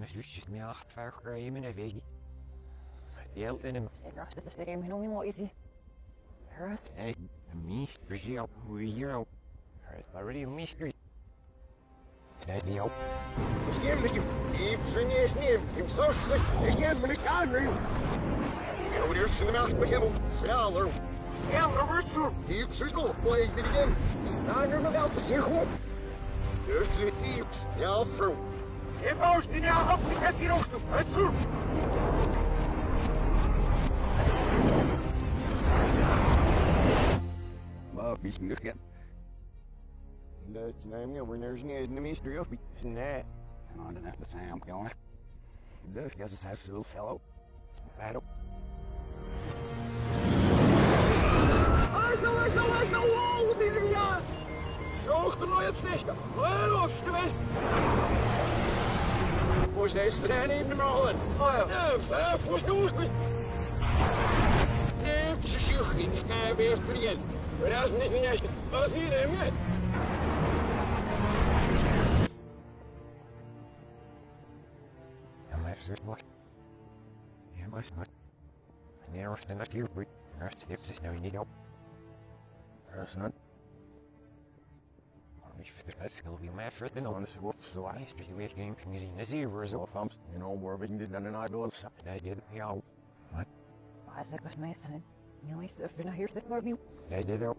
mijn zusjes mij acht vaker in mijn weg. Die in hem. Ik dacht dat er hem nog helemaal is. Rust. Hey, een mystery hier op. Hier op. It's a real mystery. Die op. heb met je. Ik heb eerst neer. Ik zou zich. Ik heb me Ik moet eerst in de nacht met hem. Sneller. Ja, Robert, zo. Hier, zuskel. Play Ik heb Staan er nog wel te zeggen. Dus, hier, Ik heb обфикасировал, что отцу. Бабись, нахер. Да, знаем мне, вы не на месте, я не. I don't have to say I'm going. Look, yes, it's absolute fellow. Battle. Важно, важно, важно, вау, меня! Все, становится echt, los geweest! Moest deze zijn in de molen. Ja, ze schucht niet, ik ga weer erin. Maar dat is niet een juist. Wat zie je? Ja, maar even zitten wat. Ja, maar wat. Nee, als dan dat hier wordt. Rust heeft zich nou niet op. Rust not. Ich mich verraskal wie mij vertenonis op zo eist wie ik geen knieën is hier zo vams en al waar wegen dit dan een idol zat hij did jou wat was ik met mij zijn Jullie surfen naar hier dit maar wie hij dit ook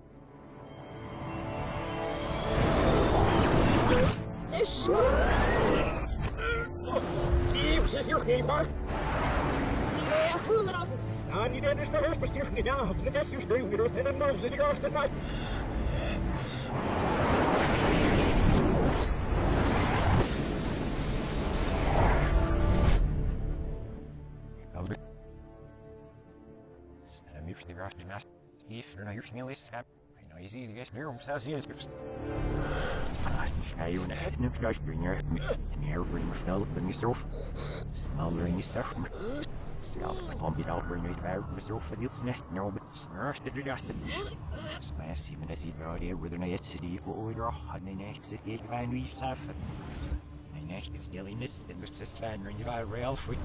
is zo die is nog niet maar Ja, voel me dat. Ja, die dan is de hoofdbestuur gedaan. Dat is dus de hoofdbestuur. En dan nog ze de gasten. If the rock is not, if no, you're still is up, I know easy to get there, um, says yes, yes. I own a head and flash bringer, and air bringer fell up in myself. Small rain is up, self, I bomb it out, bring it out, myself for this net, no, but snurst it dust. Smash even as it brought air with an eight city, or a hundred next, it gave my new. My neck is still this, and was just fan ring about rail foot.